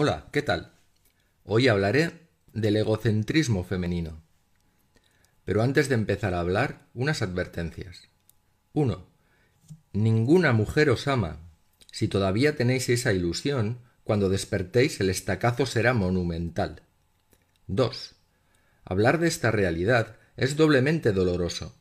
Hola, ¿qué tal? Hoy hablaré del egocentrismo femenino. Pero antes de empezar a hablar, unas advertencias. 1. Ninguna mujer os ama. Si todavía tenéis esa ilusión, cuando despertéis el estacazo será monumental. 2. Hablar de esta realidad es doblemente doloroso.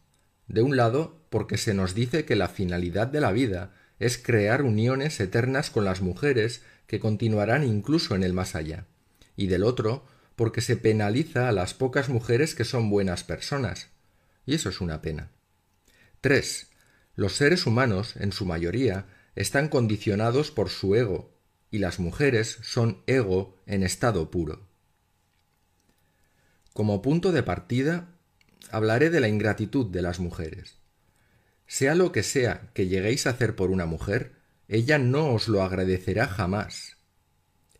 De un lado, porque se nos dice que la finalidad de la vida es crear uniones eternas con las mujeres que continuarán incluso en el más allá. Y del otro, porque se penaliza a las pocas mujeres que son buenas personas. Y eso es una pena. 3. Los seres humanos, en su mayoría, están condicionados por su ego, y las mujeres son ego en estado puro. Como punto de partida, hablaré de la ingratitud de las mujeres. Sea lo que sea que lleguéis a hacer por una mujer, ella no os lo agradecerá jamás.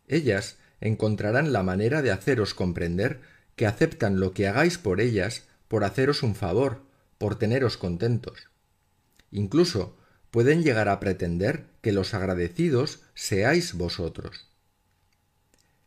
Ellas encontrarán la manera de haceros comprender que aceptan lo que hagáis por ellas por haceros un favor, por teneros contentos. Incluso pueden llegar a pretender que los agradecidos seáis vosotros.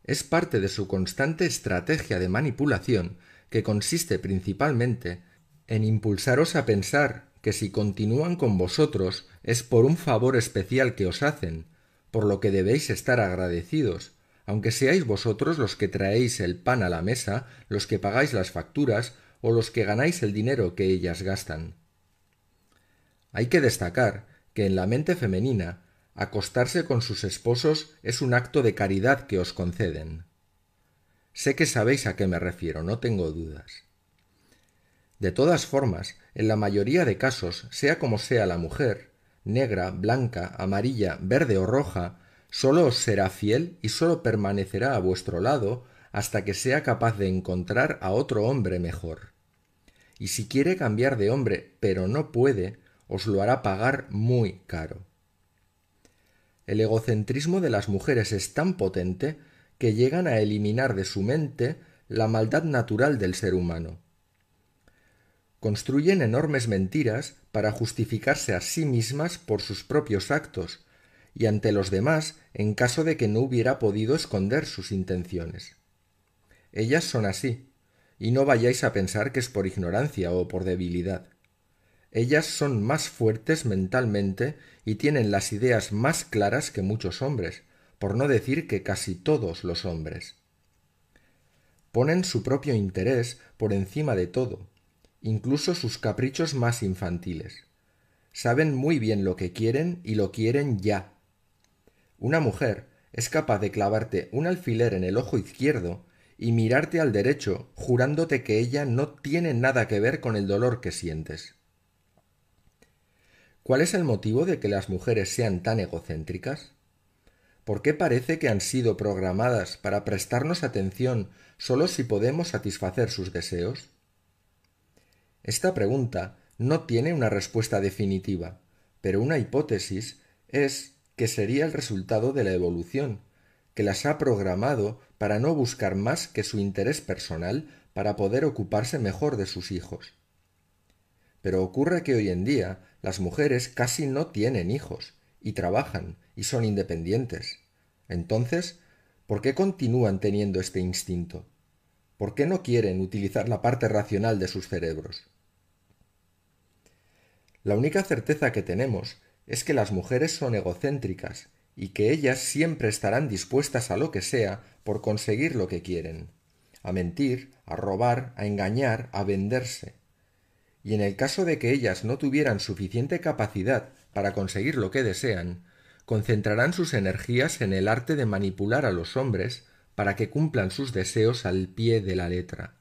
Es parte de su constante estrategia de manipulación que consiste principalmente en impulsaros a pensar que si continúan con vosotros es por un favor especial que os hacen, por lo que debéis estar agradecidos, aunque seáis vosotros los que traéis el pan a la mesa, los que pagáis las facturas o los que ganáis el dinero que ellas gastan. Hay que destacar que en la mente femenina acostarse con sus esposos es un acto de caridad que os conceden. Sé que sabéis a qué me refiero, no tengo dudas. De todas formas, en la mayoría de casos, sea como sea la mujer, negra, blanca, amarilla, verde o roja, sólo os será fiel y sólo permanecerá a vuestro lado hasta que sea capaz de encontrar a otro hombre mejor. Y si quiere cambiar de hombre, pero no puede, os lo hará pagar muy caro. El egocentrismo de las mujeres es tan potente que llegan a eliminar de su mente la maldad natural del ser humano construyen enormes mentiras para justificarse a sí mismas por sus propios actos y ante los demás en caso de que no hubiera podido esconder sus intenciones. Ellas son así, y no vayáis a pensar que es por ignorancia o por debilidad. Ellas son más fuertes mentalmente y tienen las ideas más claras que muchos hombres, por no decir que casi todos los hombres. Ponen su propio interés por encima de todo, incluso sus caprichos más infantiles. Saben muy bien lo que quieren y lo quieren ya. Una mujer es capaz de clavarte un alfiler en el ojo izquierdo y mirarte al derecho jurándote que ella no tiene nada que ver con el dolor que sientes. ¿Cuál es el motivo de que las mujeres sean tan egocéntricas? ¿Por qué parece que han sido programadas para prestarnos atención solo si podemos satisfacer sus deseos? Esta pregunta no tiene una respuesta definitiva, pero una hipótesis es que sería el resultado de la evolución, que las ha programado para no buscar más que su interés personal para poder ocuparse mejor de sus hijos. Pero ocurre que hoy en día las mujeres casi no tienen hijos, y trabajan, y son independientes. Entonces, ¿por qué continúan teniendo este instinto? ¿Por qué no quieren utilizar la parte racional de sus cerebros? La única certeza que tenemos es que las mujeres son egocéntricas y que ellas siempre estarán dispuestas a lo que sea por conseguir lo que quieren, a mentir, a robar, a engañar, a venderse. Y en el caso de que ellas no tuvieran suficiente capacidad para conseguir lo que desean, concentrarán sus energías en el arte de manipular a los hombres para que cumplan sus deseos al pie de la letra.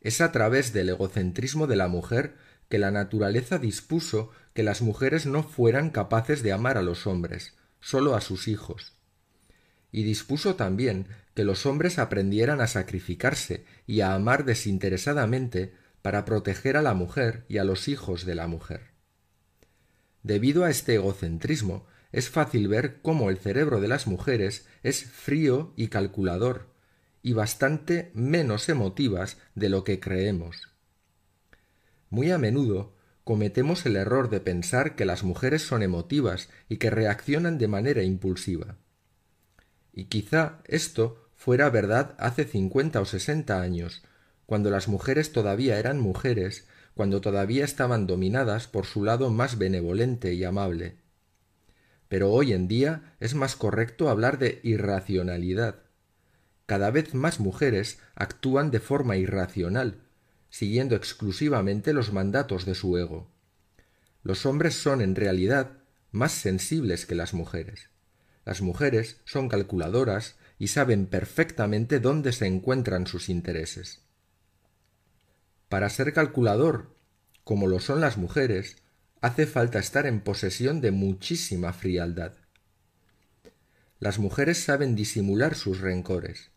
Es a través del egocentrismo de la mujer que la naturaleza dispuso que las mujeres no fueran capaces de amar a los hombres, sólo a sus hijos. Y dispuso también que los hombres aprendieran a sacrificarse y a amar desinteresadamente para proteger a la mujer y a los hijos de la mujer. Debido a este egocentrismo, es fácil ver cómo el cerebro de las mujeres es frío y calculador, y bastante menos emotivas de lo que creemos. Muy a menudo cometemos el error de pensar que las mujeres son emotivas y que reaccionan de manera impulsiva. Y quizá esto fuera verdad hace cincuenta o sesenta años, cuando las mujeres todavía eran mujeres, cuando todavía estaban dominadas por su lado más benevolente y amable. Pero hoy en día es más correcto hablar de irracionalidad. Cada vez más mujeres actúan de forma irracional, siguiendo exclusivamente los mandatos de su ego. Los hombres son en realidad más sensibles que las mujeres. Las mujeres son calculadoras y saben perfectamente dónde se encuentran sus intereses. Para ser calculador, como lo son las mujeres, hace falta estar en posesión de muchísima frialdad. Las mujeres saben disimular sus rencores,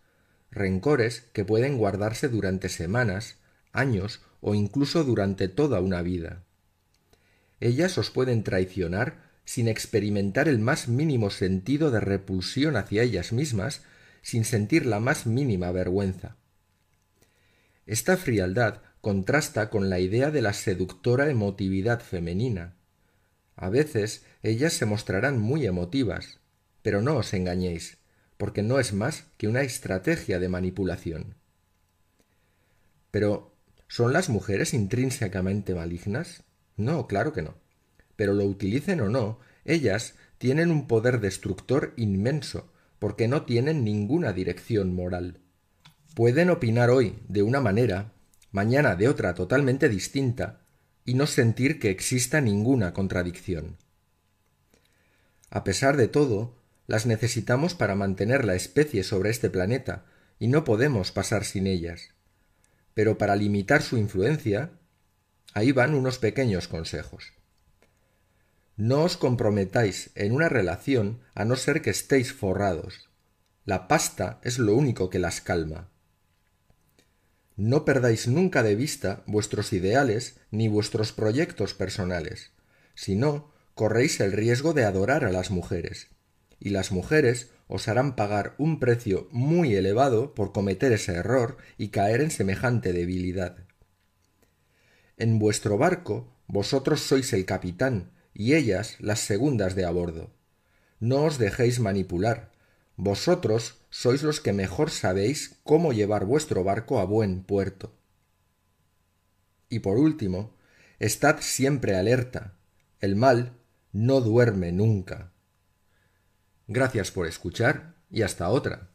rencores que pueden guardarse durante semanas, años o incluso durante toda una vida. Ellas os pueden traicionar sin experimentar el más mínimo sentido de repulsión hacia ellas mismas, sin sentir la más mínima vergüenza. Esta frialdad contrasta con la idea de la seductora emotividad femenina. A veces ellas se mostrarán muy emotivas, pero no os engañéis, porque no es más que una estrategia de manipulación. Pero, ¿son las mujeres intrínsecamente malignas? No, claro que no. Pero lo utilicen o no, ellas tienen un poder destructor inmenso, porque no tienen ninguna dirección moral. Pueden opinar hoy de una manera, mañana de otra totalmente distinta, y no sentir que exista ninguna contradicción. A pesar de todo, las necesitamos para mantener la especie sobre este planeta, y no podemos pasar sin ellas. Pero para limitar su influencia, ahí van unos pequeños consejos. No os comprometáis en una relación a no ser que estéis forrados. La pasta es lo único que las calma. No perdáis nunca de vista vuestros ideales ni vuestros proyectos personales, si no, corréis el riesgo de adorar a las mujeres, y las mujeres os harán pagar un precio muy elevado por cometer ese error y caer en semejante debilidad. En vuestro barco vosotros sois el capitán y ellas las segundas de a bordo. No os dejéis manipular. Vosotros sois los que mejor sabéis cómo llevar vuestro barco a buen puerto. Y por último, estad siempre alerta. El mal no duerme nunca. Gracias por escuchar y hasta otra.